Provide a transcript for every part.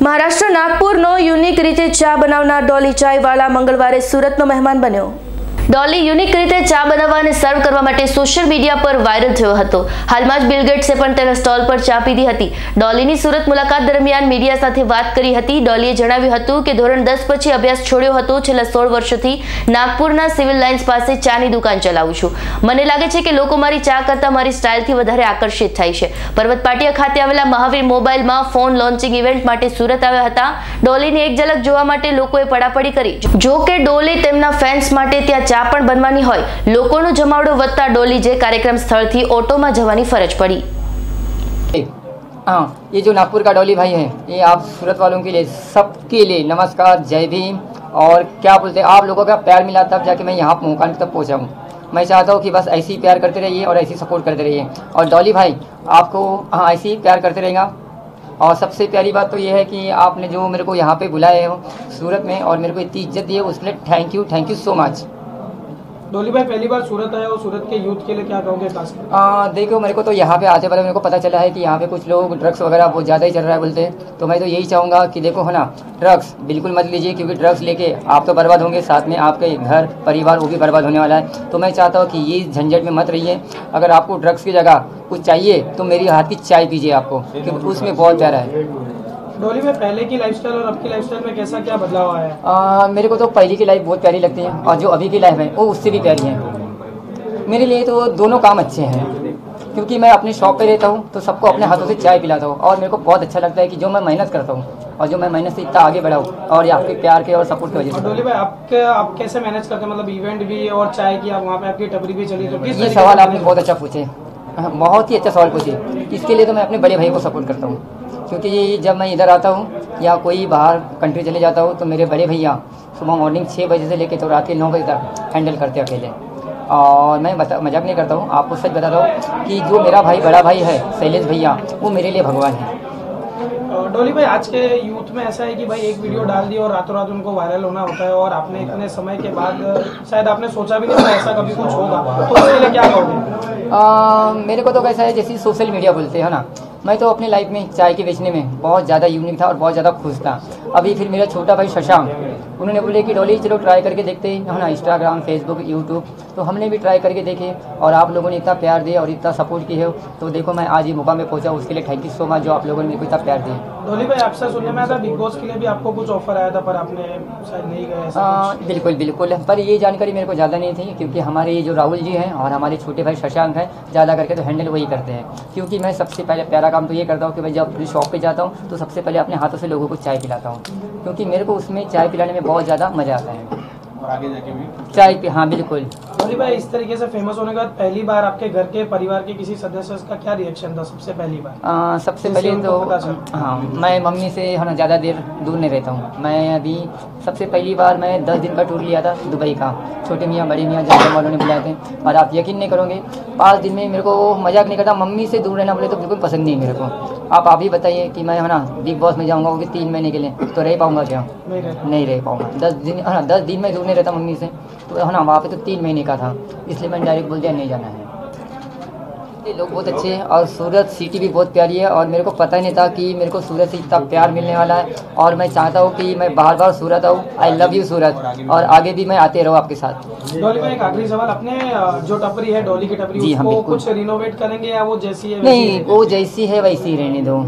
Maharashtra નાગપુરનો unique રીતે ચા બનાવનાર ડોલી ચાયવાળા મંગળવારે સુરતનો મહેમાન બન્યો. ડોલી યુનિક રીતે ચા બનાવવા અને સર્વ કરવા માટે સોશિયલ મીડિયા પર વાયરલ થયો હતો. હાલમાં જ બિલ પણ તેના સ્ટોલ પર ચા પીધી હતી. ડોલીની સુરત મુલાકાત દરમિયાન મીડિયા સાથે વાત કરી હતી. ડોલીએ જણાવ્યું હતું કે ધોરણ દસ પછી અભ્યાસ છોડ્યો હતો. છેલ્લા સોળ વર્ષોથી નાગપુરના સિવિલ લાઇન્સ પાસે ચાની દુકાન ચલાવું છું. મને લાગે છે કે લોકો મારી ચા કરતાં મારી સ્ટાઇલથી વધારે આકર્ષિત થાય છે. પર્વત પાટિયા ખાતે આવેલા મહાવીર મોબાઈલમાં ફોન લોન્ચિંગ ઇવેન્ટ માટે સુરત આવ્યા હતા. ડોલીની એક ઝલક જોવા માટે લોકોએ પડાપડી કરી. જો કે ડોલી તેમના ફેન્સ માટે ત્યાં ચા પણ બનવાની હોય લોકોનો જમાવડો વધતા ડોલી જે કાર્યક્રમ સ્થળથી ઓટોમાં જવાની ફરજ પડી हाँ ये जो नागपुर का डॉली भाई है ये आप सूरत वालों के लिए सबके लिए नमस्कार जय भीम और क्या बोलते हैं आप लोगों का प्यार मिला तब जाके मैं यहाँ मुकाम तक पहुँचा हूँ मैं चाहता हूँ कि बस ऐसे ही प्यार करते रहिए और ऐसे ही सपोर्ट करते रहिए और डॉली भाई आपको हाँ ऐसे ही प्यार करते रहेगा और सबसे प्यारी बात तो ये है कि आपने जो मेरे को यहाँ पे बुलाए हो सूरत में और मेरे को इतनी इज्जत दी है उसके लिए thank you thank you so much Dolly भाई पहली बार सूरत आए और सूरत के यूथ के लिए क्या कहोगे खास? देखो, मेरे को तो यहाँ पे आते पहले मेरे को पता चला है कि यहाँ पे कुछ लोग ड्रग्स वगैरह बहुत ज़्यादा ही चल रहा है बोलते तो मैं तो यही चाहूँगा कि देखो, है ना ड्रग्स बिल्कुल मत लीजिए, क्योंकि ड्रग्स लेके आप तो बर्बाद होंगे, साथ में आपके घर, परिवार वो भी बर्बाद होने वाला है। तो मैं चाहता हूँ कि ये झंझट में मत रहिए। अगर आपको ड्रग्स की जगह कुछ चाहिए तो मेरी हाथ की चाय पीजिए आपको, क्योंकि उसमें बहुत प्यारा है। डोली में पहले की लाइफस्टाइल और अब की लाइफस्टाइल में कैसा क्या बदलाव आया? है आ, मेरे को तो पहले की लाइफ बहुत प्यारी लगती है और जो अभी की लाइफ है वो उससे भी प्यारी है। मेरे लिए तो दोनों काम अच्छे हैं क्योंकि मैं अपने शॉप पे रहता हूँ तो सबको अपने हाथों से चाय पिलाता हूँ और मेरे को बहुत अच्छा लगता है कि जो मैं मेहनत करता हूँ और जो मैं मेहनत से इतना आगे बढ़ा हूँ और ये आपके प्यार के और सपोर्ट की वजह से। डोली भाई आपके आप कैसे मैनेज करते हैं? मतलब इवेंट भी और चाय की आप वहाँ पे आपकी टपरी भी चली तो ये सवाल आपने बहुत अच्छा पूछे। बहुत ही अच्छा सवाल पूछे। इसके लिए तो मैं अपने बड़े भाई को सपोर्ट करता हूँ। क्योंकि जब मैं इधर आता हूँ या कोई बाहर कंट्री चले जाता हूँ तो मेरे बड़े भैया सुबह मॉर्निंग छः बजे से लेकर तो रात के नौ बजे तक हैंडल करते हैं अकेले। और मैं मज़ाक नहीं करता हूँ आपको सच बताता हूँ कि जो मेरा भाई बड़ा भाई है शैलेश भैया वो मेरे लिए भगवान है। डोली भाई आज के यूथ में ऐसा है कि भाई एक वीडियो डाल दी और रातों रात उनको वायरल होना होता है और आपने इतने समय के बाद शायद आपने सोचा भी नहीं था ऐसा कभी कुछ होगा। तो उसके लिए क्या कहोगे? मेरे को तो कैसा है जैसे सोशल मीडिया बोलते हैं ना? मैं तो अपनी लाइफ में चाय के बेचने में बहुत ज़्यादा यूनिक था और बहुत ज़्यादा खुश था। अभी फिर मेरा छोटा भाई शशांक उन्होंने बोले कि डॉली चलो ट्राई करके देखते हैं। है ना इंस्टाग्राम फेसबुक यूट्यूब तो हमने भी ट्राई करके देखे और आप लोगों ने इतना प्यार दिया और इतना सपोर्ट किया हो तो देखो मैं आज ये मुकाम में पहुँचा उसके लिए थैंक यू सो मच जो आप लोगों ने मेरे को इतना प्यार दिया। डोली भाई आपसे सुनने में आया था बिग बॉस के लिए भी आपको कुछ ऑफ़र आया था पर आपने शायद नहीं गए हाँ बिल्कुल बिल्कुल। पर ये जानकारी मेरे को ज़्यादा नहीं थी क्योंकि हमारे ये जो राहुल जी हैं और हमारे छोटे भाई शशांक हैं ज़्यादा करके तो हैंडल वही करते हैं। क्योंकि मैं सबसे पहले प्यारा काम तो ये करता हूँ कि मैं जब अपनी शॉप पर जाता हूँ तो सबसे पहले अपने हाथों से लोगों को चाय पिलाता हूँ। क्योंकि मेरे को उसमें चाय पिलाने में बहुत ज़्यादा मज़ा आता है। और आगे जाके भी? चाय पी हाँ बिल्कुल। डोली भाई इस तरीके से फ़ेमस होने के बाद पहली बार आपके घर के परिवार के किसी सदस्य का क्या रिएक्शन था सबसे पहली बार? आ, सबसे पहले तो हाँ मैं मम्मी से है ना ज़्यादा देर दूर नहीं रहता हूँ। मैं अभी सबसे पहली बार मैं दस दिन का टूर लिया था दुबई का। छोटे मियाँ बड़े मियाँ जब वालों ने बुलाए थे। और आप यकीन नहीं करोगे पाँच दिन में मेरे को मज़ाक नहीं करता मम्मी से दूर रहना बोले तो बिल्कुल पसंद नहीं है मेरे को। आप आप ही बताइए कि मैं है ना बिग बॉस में जाऊँगा भी तीन महीने के लिए तो रह पाऊँगा क्या? नहीं रह पाऊँगा। दस दिन हाँ दस दिन में दूर नहीं रहता मम्मी से। तो है ना वहाँ पे तो तीन महीने का था इसलिए मैंने डायरेक्ट बोल दिया नहीं जाना है। ये लोग बहुत अच्छे हैं और सूरत सिटी भी बहुत प्यारी है और मेरे को पता ही नहीं था कि मेरे को सूरत से इतना प्यार मिलने वाला है और मैं चाहता हूँ कि मैं बार बार सूरत आऊँ। I love you Surat. और आगे भी मैं आते रहूँ आपके साथ। डोली भाई एक आखिरी सवाल अपने जो टपरी है डोली की टपरी जी, हाँ, उसको कुछ रिनोवेट करेंगे या वो जैसी है नहीं वो जैसी है वैसी ही रहने दो।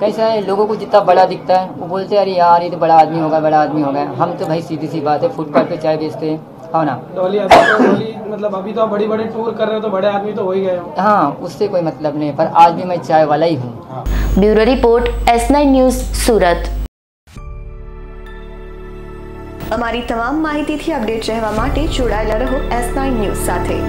कैसा है लोगों को जितना बड़ा दिखता है वो बोलते हैं अरे यार ये तो बड़ा आदमी होगा बड़ा आदमी होगा। हम तो भाई सीधी सी बात है फुटपाथ पे चाय बेचते हैं। हाँ ना डोली अभी तो डोली मतलब अभी तो आप बड़ी बड़ी टूर कर रहे हो तो बड़े आदमी तो हो ही गए हो हाँ उससे कोई मतलब नहीं है पर आज भी मैं चाय वाला ही हूँ bureau report S nine news Surat અમારી તમામ માહિતીથી અપડેટ રહેવા માટે જોડાયેલા રહો એસ નાઇન ન્યૂઝ સાથે